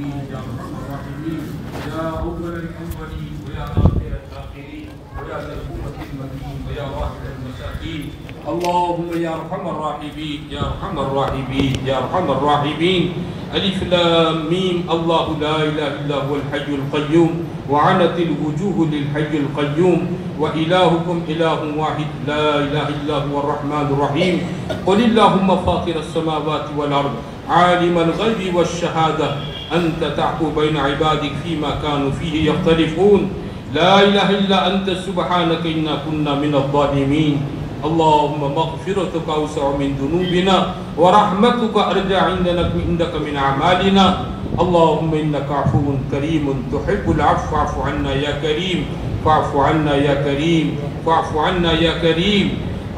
يا ارحم الراحمين يا اول الاولين ويا اخر الاخرين ويا ذا القوه المتين ويا واحد المساكين اللهم يا أرحم الراحمين يا أرحم الراحمين يا أرحم الراحمين. ألف لام ميم الله لا إله إلا هو الحي القيوم. وعنت الوجوه للحي القيوم. وإلهكم إله واحد لا إله إلا هو الرحمن الرحيم. قل اللهم فاطر السماوات والأرض عالم الغيب والشهادة. أنت تحكم بين عبادك فيما كانوا فيه يختلفون. لا إله إلا أنت سبحانك إنا كنا من الظالمين. اللهم مغفرتك أوسع من ذنوبنا ورحمتك أرجع عندنا عندك من أعمالنا. اللهم إنك عفو كريم تحب العفو فاعف عنا يا كريم فاعف عنا يا كريم فاعف عنا يا كريم.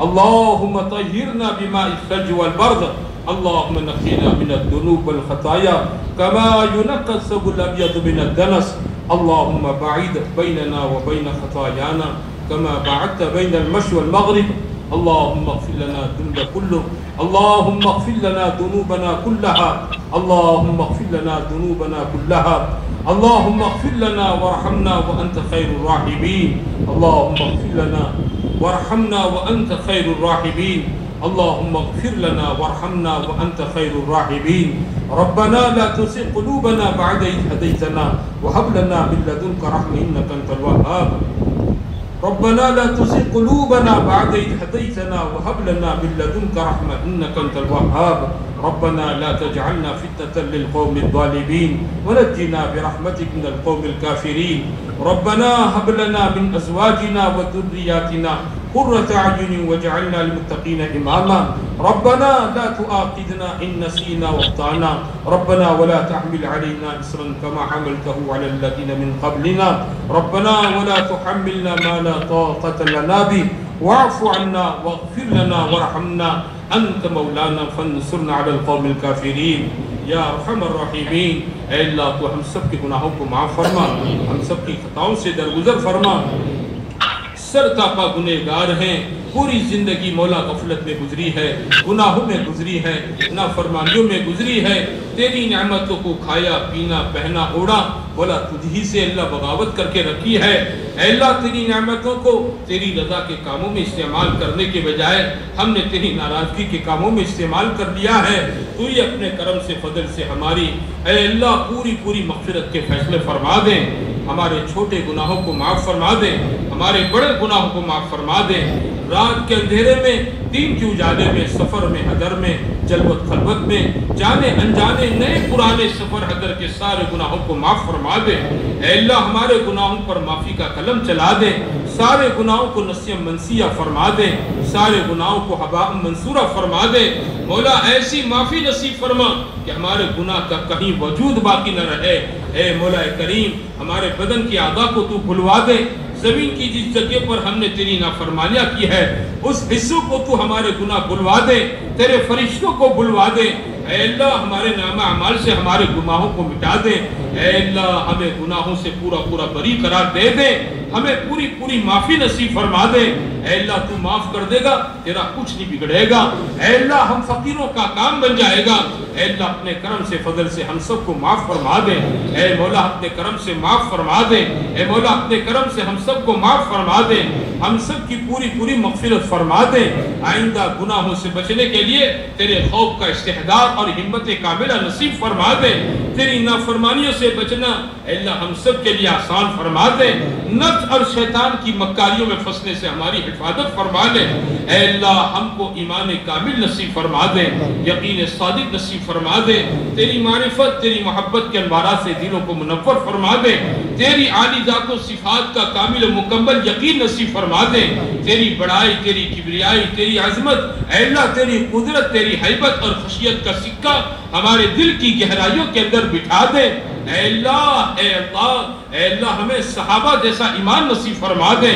اللهم طهرنا بماء الثلج والبرد. اللهم نقنا من الذنوب والخطايا كما ينقى الثوب الابيض من الدنس. اللهم بعيد بيننا وبين خطايانا كما بعدت بين المشي والمغرب. اللهم اغفر لنا الذنب كله. اللهم اغفر لنا ذنوبنا كلها. اللهم اغفر لنا ذنوبنا كلها. اللهم اغفر لنا وارحمنا وانت خير الراحمين. اللهم اغفر لنا وارحمنا وانت خير الراحمين. اللهم اغفر لنا وارحمنا وانت خير الراحمين. ربنا لا تزغ قلوبنا بعد إذ هديتنا وهب لنا من لدنك رحمة إنك أنت الوهاب. ربنا لا تزغ قلوبنا بعد إذ هديتنا وهب لنا من لدنك رحمة إنك أنت الوهاب. ربنا لا تجعلنا فتنة للقوم الظالمين ونجنا برحمتك من القوم الكافرين. ربنا هب لنا من أزواجنا وذرياتنا قرة أعين واجعلنا للمتقين إماما. ربنا لا تؤاخذنا إن نسينا واخطأنا ربنا ولا تحمل علينا إصرا كما حملته على الذين من قبلنا. ربنا ولا تحملنا ما لا طاقة لنا به. واعف عنا واغفر لنا وارحمنا. أنت مولانا فانصرنا على القوم الكافرين. یا ارحم الرحیمین اے اللہ تو ہم سب کے گناہوں کو معاف فرما. ہم سب کی خطاؤں سے درگزر فرما. سر تاپا گنہگار ہیں۔ پوری زندگی مولا غفلت میں گزری ہے، گناہوں میں گزری ہے، نافرمانیوں میں گزری ہے۔ تیری نعمتوں کو کھایا، پینا، پہنا، اوڑا بولا تجھ ہی سے اللہ بغاوت کر کے رکھی ہے۔ اے اللہ، تیری نعمتوں کو تیری رضا کے کاموں میں استعمال کرنے کے بجائے ہم نے تیری ناراضگی کے کاموں میں استعمال کر لیا ہے۔ تو ہی اپنے کرم سے، فضل سے ہماری اے اللہ پوری پوری مغفرت کے فیصلے فرما دیں۔ ہمارے چھوٹے گناہوں کو معاف فرما دیں ہمارے بڑے گناہوں کو معاف فرما دیں رات کے اندھیرے میں، دین کی اجالے میں، سفر میں حدر میں، جلوت خلوت میں، جانے انجانے نئے پرانے سفر حدر کے سارے گناہوں کو معاف فرما دے۔ اے اللہ، ہمارے گناہوں پر معافی کا قلم چلا دیں سارے گناہوں کو نسیم منسیہ فرما دے سارے گناہوں کو حبا منصورہ فرما دے مولا ایسی معافی نصیب فرما کہ ہمارے گناہ کا کہیں وجود باقی نہ رہے۔ اے مولا کریم، ہمارے بدن کی اعضاء کو تو بھلوا دے۔ زمین کی جس جگہ پر ہم نے تیری نافرمانیاں کی ہے اس حصوں کو تو ہمارے گناہ بلوا دے، تیرے فرشتوں کو بلوا دے۔ اے اللہ، ہمارے نامہ عمال سے ہمارے گناہوں کو مٹا دے۔ اے اللہ، ہمیں گناہوں سے پورا پورا بری قرار دے دے۔ ہمیں پوری پوری معافی نصیب فرما دے۔ اے اللہ تو معاف کر دے گا، تیرا کچھ نہیں بگڑے گا۔ اے اللہ ہم فقیروں کا کام بن جائے گا۔ اے اللہ اپنے کرم سے فضل سے ہم سب کو معاف فرما دے۔ اے مولا اپنے کرم سے معاف فرما دے۔ اے مولا اپنے کرم سے ہم سب کو معاف فرما دے۔ ہم سب کی پوری پوری مغفرت فرما دے۔ آئندہ گناہوں سے بچنے کے لیے تیرے خوف کا استحدار اور ہمت کاملہ نصیب فرما دے۔ تیری نافرمانیوں سے بچنا اے اللہ ہم سب کے لیے آسان فرما دے۔ نفس اور شیطان کی مکاریوں میں فسنے سے ہماری حفاظت فرما دے۔ اے اللہ، ہم کو ایمان کامل نصیب فرما دے، یقین صادق نصیب فرما دے۔ تیری معرفت، تیری محبت کے انوارات سے دلوں کو منور فرما دے۔ تیری عالی ذات و صفات کا کامل و مکمل یقین نصیب فرما دے۔ تیری بڑائی، تیری کبریائی، تیری عظمت، اے اللہ، تیری قدرت، تیری حیبت اور خشیت کا سکہ ہمارے دل کی گہرائیوں کے اندر بٹھا دے۔ اے اللہ اے اللہ اے اللہ، ہمیں صحابہ جیسا ایمان نصیب فرما دے۔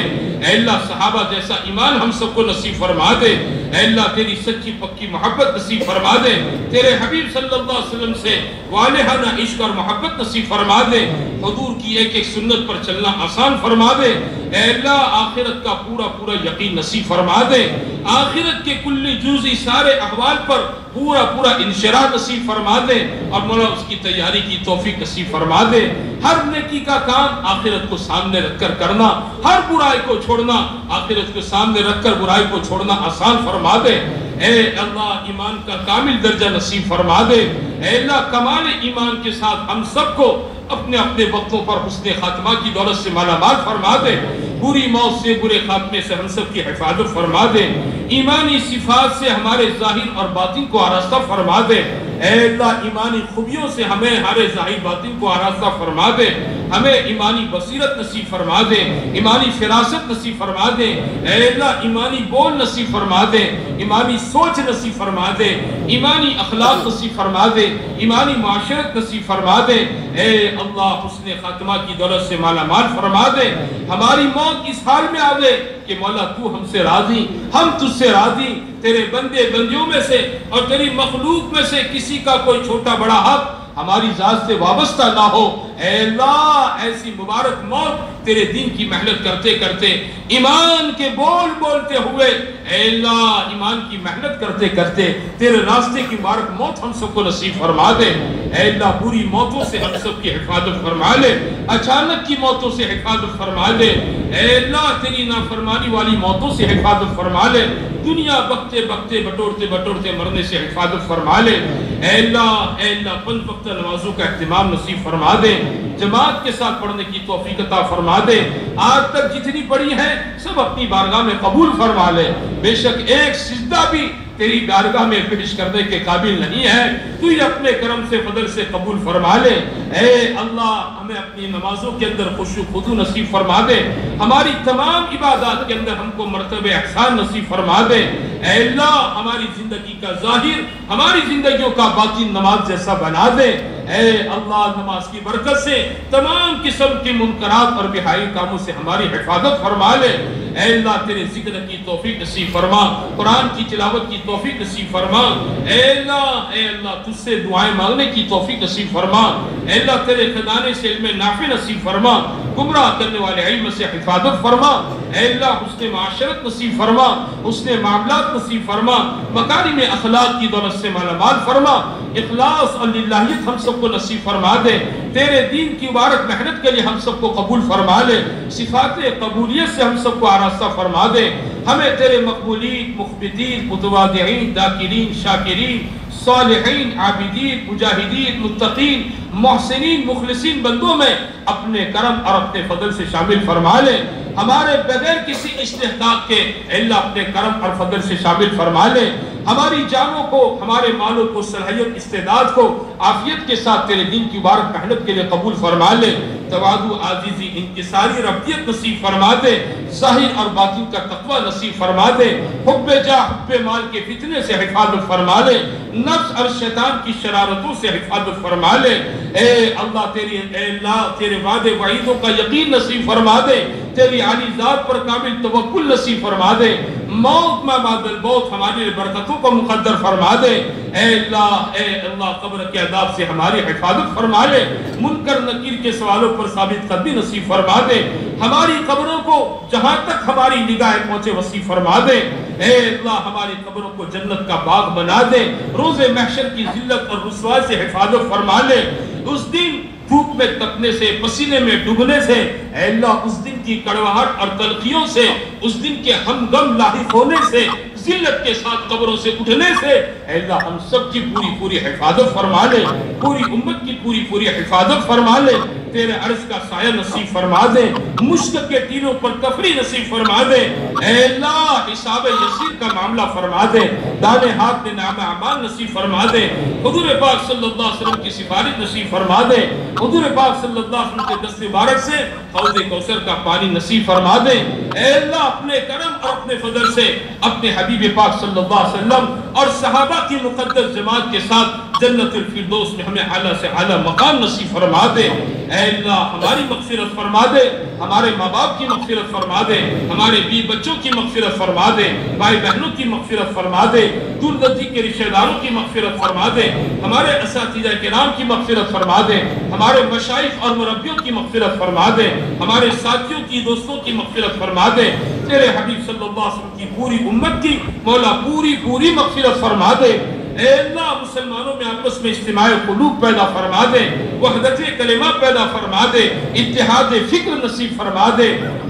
اے اللہ، صحابہ جیسا ایمان ہم سب کو نصیب فرما دے۔ اے اللہ، تیری سچی پکی محبت نصیب فرما دے۔ تیرے حبیب صلی اللہ علیہ وسلم سے والہانہ عشق اور محبت نصیب فرما دے۔ حضور کی ایک ایک سنت پر چلنا آسان فرما دے۔ اے اللہ، آخرت کا پورا پورا یقین نصیب فرما دے۔ آخرت کے کل جوزی سارے احوال پر پورا پورا انشرا نصیب فرما دے۔ اور مولا اس کی تیاری کی توفیق نصیب فرما دے۔ ہر نیکی کا کام آخرت کو سامنے رکھ کر کرنا، ہر برائی کو چھوڑنا آخرت کو سامنے رکھ کر برائی کو چھوڑنا آسان فرما فرما دے۔ اے اللہ، ایمان کا کامل درجہ نصیب فرما دے۔ اے اللہ، کمال ایمان کے ساتھ ہم سب کو اپنے اپنے وقتوں پر حسن خاتمہ کی دولت سے مالا مال فرما دے۔ بری موت سے برے خاتمے سے ہم سب کی حفاظت فرما دے۔ ایمانی صفات سے ہمارے ظاہر اور باطن کو آراستہ فرما دے۔ اے اللہ، ایمانی خوبیوں سے ہمیں ہمارے ظاہر باطن کو آراستہ فرما دے، ہمیں ایمانی بصیرت نصیب فرما دے، ایمانی فراست نصیب فرما دے، اے اللہ، ایمانی بول نصیب فرما دے، ایمانی سوچ نصیب فرما دے، ایمانی اخلاق نصیب فرما دے، ایمانی معاشرت نصیب فرما دے۔ اے اللہ، حسن خاتمہ کی دولت سے مالا مال فرما دے۔ ہماری موت اس حال میں آوے کہ مولا تو ہم سے راضی، ہم تجھ سے راضی تیرے بندے بندیوں میں سے اور تیری مخلوق میں سے کسی کا کوئی چھوٹا بڑا حق ہماری ذات سے وابستہ نہ ہو۔ اے اللہ، ایسی مبارک موت تیرے دین کی محنت کرتے کرتے، ایمان کے بول بولتے ہوئے، اے اللہ، ایمان کی محنت کرتے کرتے تیرے راستے کی مبارک موت ہم سب کو نصیب فرما دے۔ اے اللہ بری موتوں سے ہم سب کی حفاظت فرما لے۔ اچانک کی موتوں سے حفاظت فرما لے۔ اے اللہ، تیری نافرمانی والی موتوں سے حفاظت فرما لے۔ دنیا بکتے بکتے، بٹورتے بٹورتے مرنے سے حفاظت فرما لے۔ اے اللہ اے اللہ، پنج وقت نمازوں کا اہتمام نصیب فرما دے۔ جماعت کے ساتھ پڑھنے کی توفیق عطا فرما دے آج تک جتنی پڑی ہے سب اپنی بارگاہ میں قبول فرما لے۔ بے شک ایک سجدہ بھی تیری بارگاہ میں پیش کرنے کے قابل نہیں ہے، تو یہ اپنے کرم سے، فضل سے قبول فرما لے۔ اے اللہ، ہمیں اپنی نمازوں کے اندر خوش خدو نصیب فرما دے۔ ہماری تمام عبادات کے اندر ہم کو مرتبہ احسان نصیب فرما دے۔ اے اللہ، ہماری زندگی کا ظاہر، ہماری زندگیوں کا باطن نماز جیسا بنا دے۔ اے اللہ، نماز کی برکت سے تمام قسم کے منکرات اور بہائی کاموں سے ہماری حفاظت فرما لے۔ اے اللہ تیرے ذکر کی توفیق نصیب فرما، قرآن کی تلاوت کی توفیق نصیب فرما۔ اے اللہ اے اللہ، تجھ سے دعائیں مانگنے کی توفیق نصیب فرما۔ اے اللہ، تیرے خدانے سے علم نافع نصیب فرما۔ گمراہ کرنے والے علم سے حفاظت فرما۔ اے اللہ حسن معاشرت نصیب فرما حسن معاملات نصیب فرما، مکارم اخلاق کی دولت سے مالا مال فرما۔ اخلاص اور للہیت ہم سب کو نصیب فرما دے۔ تیرے دین کی مبارک محنت کے لیے ہم سب کو قبول فرما لے۔ صفات قبولیت سے ہم سب کو آراستہ فرما دے۔ ہمیں تیرے مقبولین، مخبتین متوادعین داکرین شاکرین، صالحین، عابدین، مجاہدین، متقین محسنین، مخلصین بندوں میں اپنے کرم اور اپنے فضل سے شامل فرما لے۔ ہمارے بغیر کسی استحقاق کے اللہ اپنے کرم اور فضل سے شامل فرما لے۔ ہماری جانوں کو، ہمارے مالوں کو، صلاحیت، استعداد کو عافیت کے ساتھ تیرے دین کی مبارک محنت کے لیے قبول فرما لے۔ توادو عزیزی، انکساری ربیت نصیب فرما دے۔ ظاہر اور باطن کا تقوی نصیب فرما دے۔ حب جا حب مال کے فتنے سے حفاظت فرما لے۔ نفس اور شیطان کی شرارتوں سے حفاظت فرما لے۔ اے اللہ تیری اے اللہ، تیرے وعدے وعیدوں کا یقین نصیب فرما دے۔ تیری عالی ذات پر کامل توکل نصیب فرما دے۔ موت میں بعد الموت ہماری برکتوں کو مقدر فرما دے۔ اے اللہ اے اللہ، قبر کے عذاب سے ہماری حفاظت فرما لے۔ منکر، نکیر کے سوالوں پر ثابت قدمی نصیب فرما دے۔ ہماری قبروں کو جہاں تک ہماری نگاہیں پہنچے، وسیع فرما دے۔ اے اللہ، ہماری قبروں کو جنت کا باغ بنا دے روز محشر کی ذلت اور رسوائی سے حفاظت فرما لے۔ اس دن دھوپ میں تکنے سے، پسینے میں ڈوبنے سے، اے اللہ، اس دن کی کڑواہٹ اور تلخیوں سے، اس دن کے ہم غم لاحق ہونے سے، ذلت کے ساتھ قبروں سے اٹھنے سے، اے اللہ، ہم سب کی پوری پوری حفاظت فرما لے۔ پوری امت کی پوری پوری حفاظت فرما لے۔ تیرے عرض کا سایہ نصیب فرما دے مشک کے تیروں پر کفری نصیب فرما دے۔ اے اللہ، حساب یسیر کا معاملہ فرما دے۔ دانے ہاتھ میں نام اعمال نصیب فرما دے۔ حضور پاک صلی اللہ علیہ وسلم کی سفارش نصیب فرما دے۔ حضور پاک صلی اللہ علیہ وسلم کے دست مبارک سے حوض کوثر کا پانی نصیب فرما دے۔ اے اللہ، اپنے کرم اور اپنے فضل سے اپنے حبیب پاک صلی اللہ علیہ وسلم اور صحابہ کی مقدس جماعت کے ساتھ جنت الفردوس میں ہمیں اعلیٰ سے اعلیٰ مقام نصیب فرما دے۔ اے اللہ، ہماری مغفرت فرما دے، ہمارے ماں باپ کی مغفرت فرما دے، ہمارے بی بچوں کی مغفرت فرما دے، بھائی بہنوں کی مغفرت فرما دے دور دردی کے رشتہ داروں کی مغفرت فرما دے، ہمارے اساتذہ کرام کی مغفرت فرما دے، ہمارے مشائف اور مربیوں کی مغفرت فرما دے، ہمارے ساتھیوں کی دوستوں کی مغفرت فرما دے۔ تیرے حبیب صلی اللہ علیہ وسلم کی پوری امت کی، مولا پوری پوری مغفرت فرما دے۔ اے اللہ، مسلمانوں میں آپس میں اجتماع قلوب پیدا فرما دے، وحدت کلمہ پیدا فرما دے، اتحاد فکر نصیب فرما دے،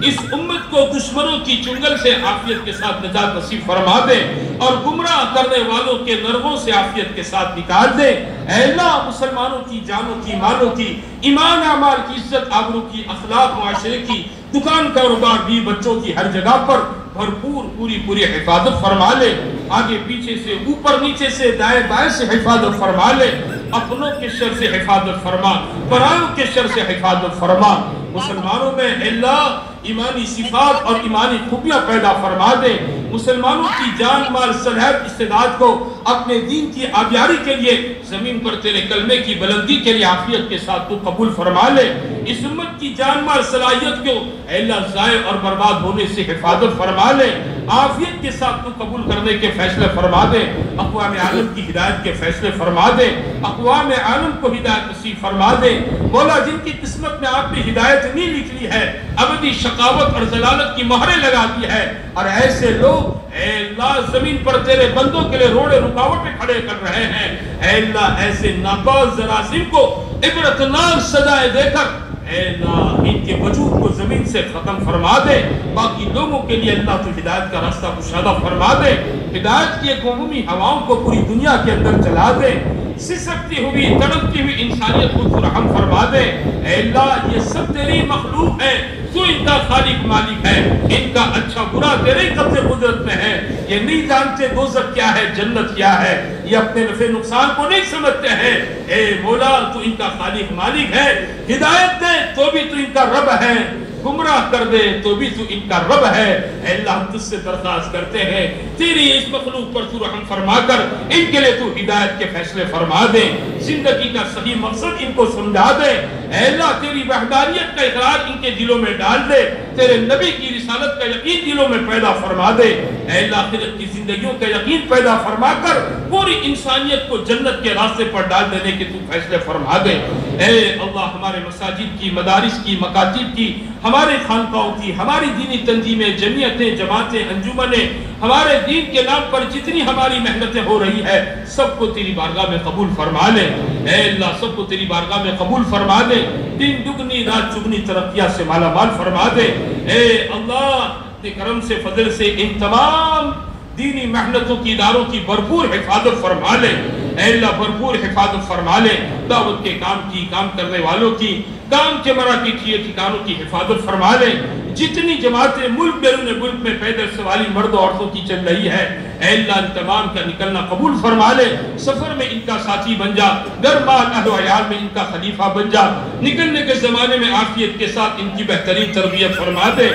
اس امت کو دشمنوں کی چنگل سے عافیت کے ساتھ نجات نصیب فرما دے اور گمراہ کرنے والوں کے نرغوں سے عافیت کے ساتھ نکال دے۔ اے اللہ، مسلمانوں کی جانوں کی مالوں کی، ایمان، اعمال کی عزت، آبرو کی اخلاق، معاشرے کی، دکان کاروبار بھی بچوں کی ہر جگہ پر بھرپور پوری پوری حفاظت فرما لے، آگے پیچھے سے، اوپر نیچے سے، دائیں بائیں سے حفاظت فرما لے، اپنوں کے شر سے حفاظت فرما پرائیوں کے شر سے حفاظت فرما۔ مسلمانوں میں اللہ ایمانی صفات اور ایمانی خوبیاں پیدا فرما دے۔ مسلمانوں کی جان مال صلحت استعداد کو اپنے دین کی آبیاری کے لیے، زمین پر تیرے کلمے کی بلندی کے لیے عافیت کے ساتھ تو قبول فرما لے۔ اس امت کی جان مال صلاحیت کو اے اللہ ضائع اور برباد ہونے سے حفاظت فرما لے۔ عافیت کے ساتھ تو قبول کرنے کے فیصلے فرما دے۔ اقوام عالم کی ہدایت کے فیصلے فرما دے۔ اقوام عالم کو ہدایت نصیب فرما دے۔ مولا، جن کی قسمت میں آپ نے ہدایت نہیں لکھ لی ہے، ابدی شقاوت اور ضلالت کی مہریں لگا دی ہے۔ اور ایسے لوگ اے اللہ، زمین پر تیرے بندوں کے لیے روڑے رکاوٹیں کھڑے کر رہے ہیں۔ اے اللہ، ایسے ناپاس جراثیم کو عبرتناک سزائے دے کر۔ اے اللہ، ان کے وجود کو زمین سے ختم فرما دے۔ باقی لوگوں کے لیے اللہ تو ہدایت کا راستہ کشادہ فرما دے۔ ہدایت کی ایک عمومی ہواؤں کو پوری دنیا کے اندر چلا دے۔ سسکتی ہوئی، تڑپتی ہوئی انسانیت کو تو رحم فرما دے۔ اے اللہ، یہ سب تیری مخلوق ہے۔ تو ان کا خالق مالک ہے، ان کا اچھا برا تیرے قبض قدرت میں ہے۔ یہ نہیں جانتے دوزت کیا ہے، جنت کیا ہے۔ یہ اپنے نفع نقصان کو نہیں سمجھتے ہیں۔ اے مولا، تو ان کا خالق مالک ہے۔ ہدایت دے تو بھی تو ان کا رب ہے۔ گمراہ کر دے تو بھی تو ان کا رب ہے۔ اے اللہ، ہم تجھ سے درخواست کرتے ہیں۔ تیری اس مخلوق پر تو رحم فرما کر ان کے لیے تو ہدایت کے فیصلے فرما دے۔ زندگی کا صحیح مقصد ان کو سمجھا دے۔ اے اللہ، تیری وحدانیت کا اقرار ان کے دلوں میں ڈال دے۔ تیرے نبی کی رسالت کا یقین دلوں میں پیدا فرما دے۔ اے اللہ، آخرت کی زندگیوں کا یقین پیدا فرما کر پوری انسانیت کو جنت کے راستے پر ڈال دینے کے تو فیصلے فرما دے۔ اے اللہ، ہمارے مساجد کی، مدارس کی، مکاتب کی ہمارے خانقاہوں کی، ہماری دینی تنظیمیں، جمعیتیں، جماعتیں، انجمنیں، ہمارے دین کے نام پر جتنی ہماری محنتیں ہو رہی ہے سب کو تیری بارگاہ میں قبول فرما لے۔ اے اللہ، سب کو تیری بارگاہ میں قبول فرما دے۔ دن دگنی، رات چگنی ترقیہ سے مالا مال فرما دے۔ اے اللہ، اپنے کرم سے، فضل سے، ان تمام دینی محنتوں کی، اداروں کی بھرپور حفاظت فرما لے۔ اے اللہ، بھرپور حفاظت فرما لے۔ دعوت کے کام کی، کام کرنے والوں کی کام کے مراکی کیے ٹھکانوں کی حفاظت فرما لیں۔ جتنی جماعتیں ملک بیرون ملک میں پیدل سوالی مرد و عورتوں کی چل رہی ہے اے اللہ، ان تمام کا نکلنا قبول فرما لے، سفر میں ان کا ساتھی بن جا گھر مال اہل و عیال میں ان کا خلیفہ بن جا۔ نکلنے کے زمانے میں عافیت کے ساتھ ان کی بہترین تربیت فرما دے۔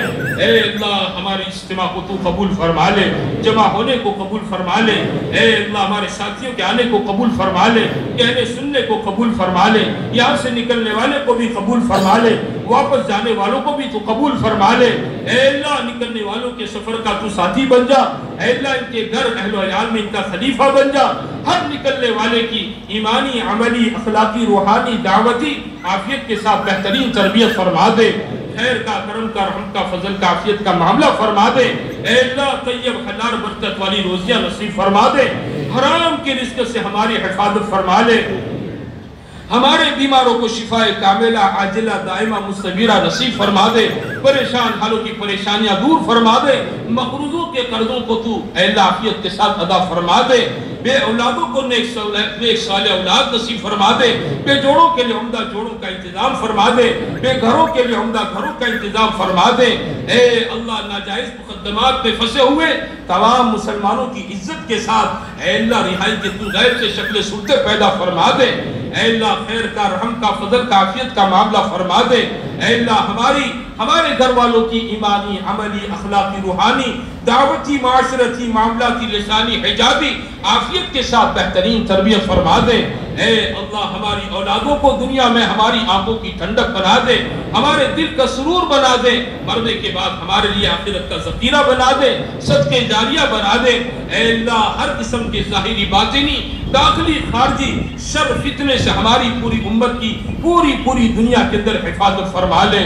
اے اللہ، ہماری اجتماع کو تو قبول فرما لے، جمع ہونے کو قبول فرما لے۔ اے اللہ، ہمارے ساتھیوں کے آنے کو قبول فرما لے کہنے سننے کو قبول فرما لے۔ یہاں سے نکلنے والے کو بھی قبول فرما لے۔ واپس جانے والوں کو بھی تو قبول فرما لے۔ اے اللہ، نکلنے والوں کے سفر کا تو ساتھی بن جا۔ اے اللہ، ان کے گھر، اہل و عیال میں ان کا خلیفہ بن جا۔ ہر نکلنے والے کی ایمانی، عملی، اخلاقی، روحانی، دعوتی عافیت کے ساتھ بہترین تربیت فرما دے۔ خیر کا، کرم کا، رحم کا، فضل کا، عافیت کا معاملہ فرما دے۔ اے اللہ، طیب حلال برکت والی روزیاں نصیب فرما دے۔ حرام کے رزق سے ہماری حفاظت فرما لے۔ ہمارے بیماروں کو شفاء کاملہ، عاجلہ، دائمہ، مستبیرہ نصیب فرما دے۔ پریشان، حالوں کی پریشانیاں دور فرما دے۔ مقروضوں کے قرضوں کو تو اے اللہ عافیت کے ساتھ ادا فرما دے۔ بے اولادوں کو نیک نیک صالح اولاد نصیب فرما دے۔ بے جوڑوں کے لیے عمدہ جوڑوں کا انتظام فرما دے۔ بے گھروں کے لیے عمدہ گھروں کا انتظام فرما دے۔ اے اللہ، ناجائز مقدمات میں پھنسے ہوئے تمام مسلمانوں کی عزت کے ساتھ اے اللہ رہائی کے تو غیب سے شکل صورتیں پیدا فرما دے۔ اے اللہ خیر کا، رحم کا، فضل کا، عافیت کا معاملہ فرما دے۔ اے اللہ، ہماری، ہمارے گھر والوں کی ایمانی، عملی، اخلاقی، روحانی دعوتی معاشرتی معاملاتی لسانی حجابی عافیت کے ساتھ بہترین تربیت فرما دے۔ اے اللہ، ہماری اولادوں کو دنیا میں ہماری آنکھوں کی ٹھنڈک بنا دے، ہمارے دل کا سرور بنا دے، مرنے کے بعد ہمارے لیے آخرت کا ذخیرہ بنا دے، صدقے جاریہ بنا دے۔ اے اللہ، ہر قسم کے ظاہری باطنی، داخلی، خارجی، شر، فتنے سے ہماری پوری امت کی پوری پوری دنیا کے اندر حفاظت فرما لے۔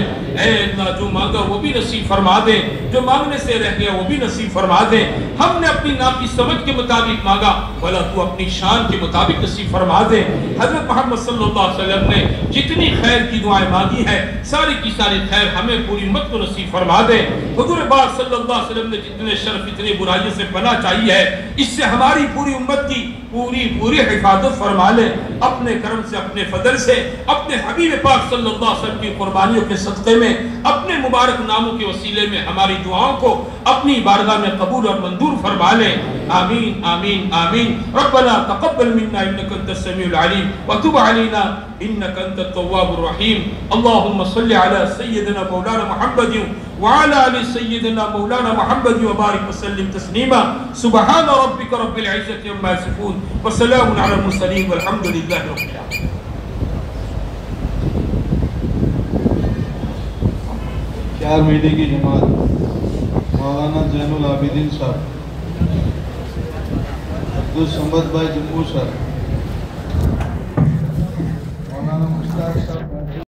اے اللہ، جو مانگا وہ بھی نصیب فرما دے، جو مانگنے سے رہ گیا وہ بھی نصیب نصیب فرما دے۔ ہم نے اپنی نام کی سمجھ کے مطابق مانگا بلا تو اپنی شان کے مطابق نصیب فرما دے۔ حضرت محمد صلی اللہ علیہ وسلم نے جتنی خیر کی دعائیں مانگی ہیں، ساری کی ساری خیر ہمیں پوری امت کو نصیب فرما دے۔ حضور پاک صلی اللہ علیہ وسلم نے جتنے شرف اتنے برائیوں سے پناہ چاہیے ہے، اس سے ہماری پوری امت کی پوری پوری حفاظت فرما لے۔ اپنے کرم سے، اپنے فضل سے، اپنے حبیب پاک صلی اللہ علیہ وسلم کی قربانیوں کے صدقے میں، اپنے مبارک ناموں کے وسیلے میں ہماری دعاؤں کو اپنی بارگاہ میں قبول اور منظور فرما لے۔ آمین آمین آمین۔ ربنا تقبل منا انك انت السميع العليم وتب علينا انك انت التواب الرحيم اللهم صل على سيدنا مولانا محمد وعلى ال سيدنا مولانا محمد وبارك وسلم تسليما سبحان ربك رب العزه عما يصفون وسلام على المرسلين والحمد لله رب العالمين چار مہینے کی جماعت مولانا جین العابدین صاحب عبدالسمد بھائی جموں صاحب مولانا مشتاق صاحب